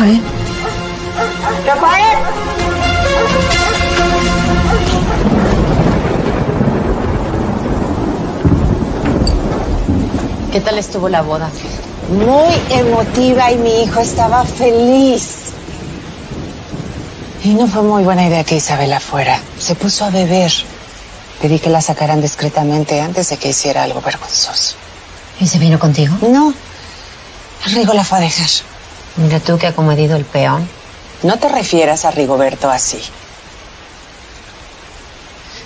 Rafael. ¡Rafael! ¿Qué tal estuvo la boda? Muy emotiva y mi hijo estaba feliz. Y no fue muy buena idea que Isabela fuera. Se puso a beber. Pedí que la sacaran discretamente antes de que hiciera algo vergonzoso. ¿Y se vino contigo? No. Rigo la fue a dejar. Mira tú que ha comedido el peón. No te refieras a Rigoberto así.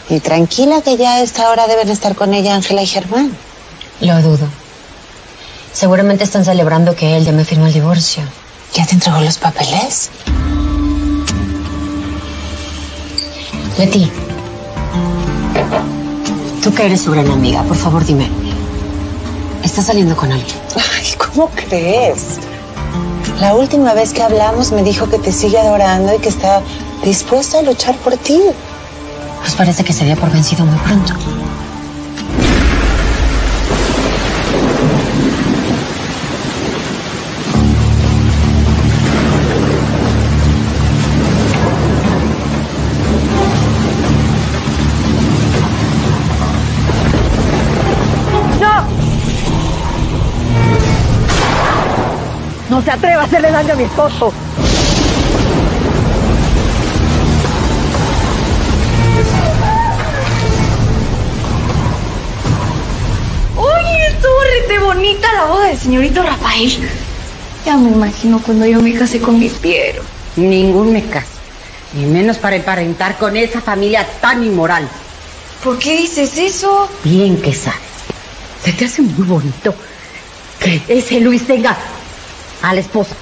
Y tranquila que ya a esta hora deben estar con ella Ángela y Germán. Lo dudo. Seguramente están celebrando que él ya me firmó el divorcio. ¿Ya te entregó los papeles? Leti, tú que eres su gran amiga, por favor dime. ¿Estás saliendo con alguien? Ay, ¿cómo crees? La última vez que hablamos me dijo que te sigue adorando y que está dispuesto a luchar por ti. Pues parece que se dio por vencido muy pronto. No se atreva a hacerle daño a mi esposo. Oye, estuvo rete bonita la boda del señorito Rafael. Ya me imagino cuando yo me casé con mi Piero. Ningún me caso. Ni menos para emparentar con esa familia tan inmoral. ¿Por qué dices eso? Bien que sabes. Se te hace muy bonito que ese Luis tenga a la esposa,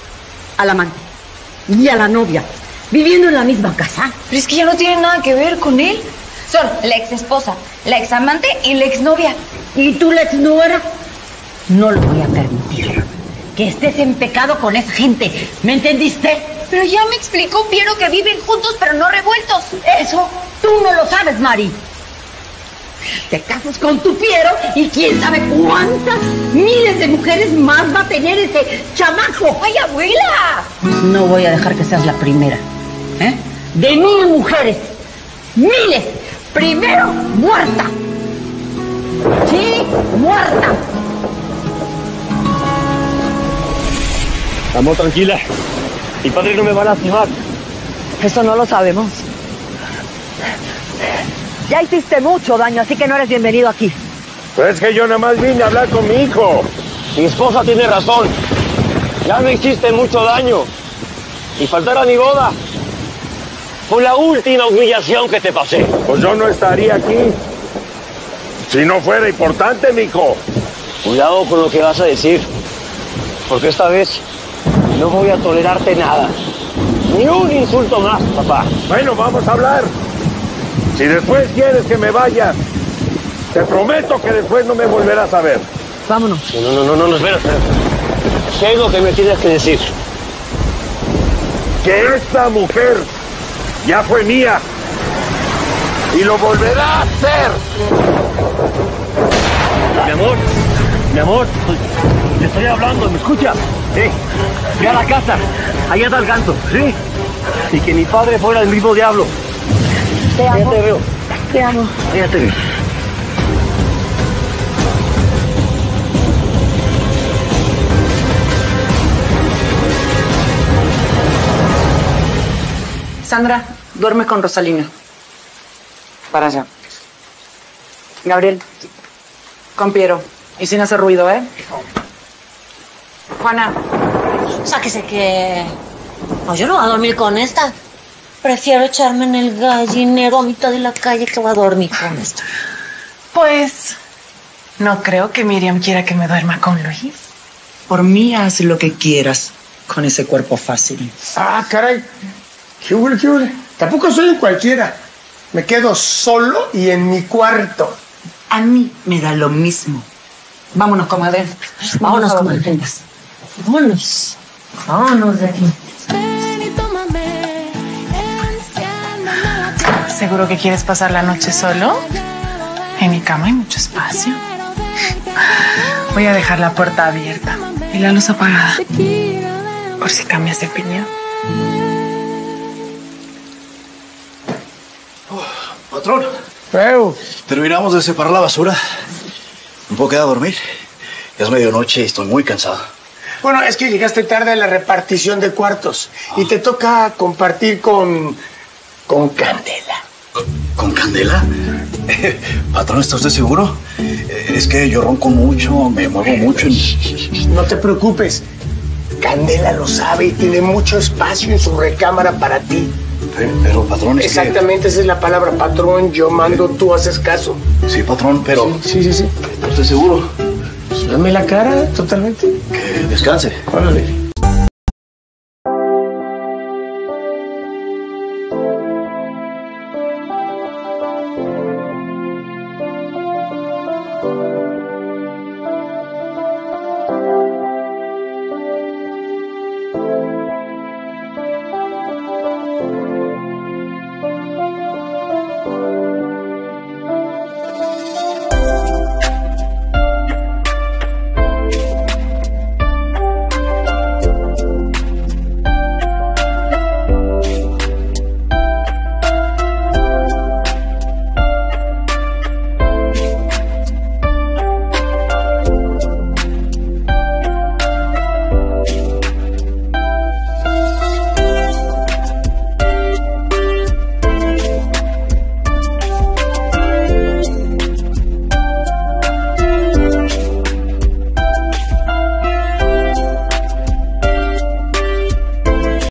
al amante y a la novia viviendo en la misma casa. Pero es que ya no tiene nada que ver con él. Son la ex esposa, la ex amante y la ex novia. ¿Y tú, la exnuera? No lo voy a permitir. Que estés en pecado con esa gente. ¿Me entendiste? Pero ya me explicó Piero que viven juntos pero no revueltos. Eso tú no lo sabes, Mari. Te casas con tu Piero y quién sabe cuántas miles de mujeres más va a tener ese chamaco. ¡Ay, abuela! No voy a dejar que seas la primera. ¿eh? De mil mujeres. Miles. Primero muerta. Sí, muerta. Amor, tranquila. Mi padre no me va a lastimar. Eso no lo sabemos. Ya hiciste mucho daño, así que no eres bienvenido aquí. Pues es que yo nada más vine a hablar con mi hijo. Mi esposa tiene razón. Ya me hiciste mucho daño. Y faltar a mi boda. Fue la última humillación que te pasé. Pues yo no estaría aquí. Si no fuera importante, mijo. Cuidado con lo que vas a decir. Porque esta vez no voy a tolerarte nada. Ni un insulto más, papá. Bueno, vamos a hablar. Si después quieres que me vaya, te prometo que después no me volverás a ver. Vámonos. No, no, no, no, no, espera, espera. ¿Qué es lo que me tienes que decir? Que esta mujer ya fue mía y lo volverá a ser. Mi amor, mi amor, le estoy hablando, ¿me escucha? Sí. Ve a la casa, allá está el ganso, ¿sí? Y que mi padre fuera el mismo diablo. Te amo. te veo, Te amo. allá te veo. Sandra, duerme con Rosalina. Para allá. Gabriel, con Piero. Y sin hacer ruido, ¿eh? Juana, Sáquese que... No, yo no voy a dormir con esta. Prefiero echarme en el gallinero a mitad de la calle que voy a dormir con esta. Pues no creo que Miriam quiera que me duerma con Luis. por mí haz lo que quieras con ese cuerpo fácil. Ah, caray. ¿Qué hubo, qué hubo? Tampoco soy un cualquiera. Me quedo solo y en mi cuarto. A mí me da lo mismo. Vámonos, comadre. Vámonos, a comadre. Vámonos. Vámonos de aquí. ¿Seguro que quieres pasar la noche solo? En mi cama hay mucho espacio. Voy a dejar la puerta abierta y la luz apagada. Por si cambias de opinión. Patrón, Feo. terminamos de separar la basura. ¿Me puedo quedar a dormir? Es medianoche y estoy muy cansado. Bueno, es que llegaste tarde a la repartición de cuartos y te toca compartir con. con Candela. ¿Con candela? Patrón, ¿está usted seguro? Eh, Es que yo ronco mucho, me muevo mucho. y- No te preocupes. Candela lo sabe y tiene mucho espacio en su recámara para ti. Pero, pero, patrón, es Exactamente, esa es la palabra patrón. Yo mando, tú haces caso. Sí, patrón, pero... Sí, sí, sí. ¿Está usted seguro? Dame la cara totalmente. Que descanse. Órale.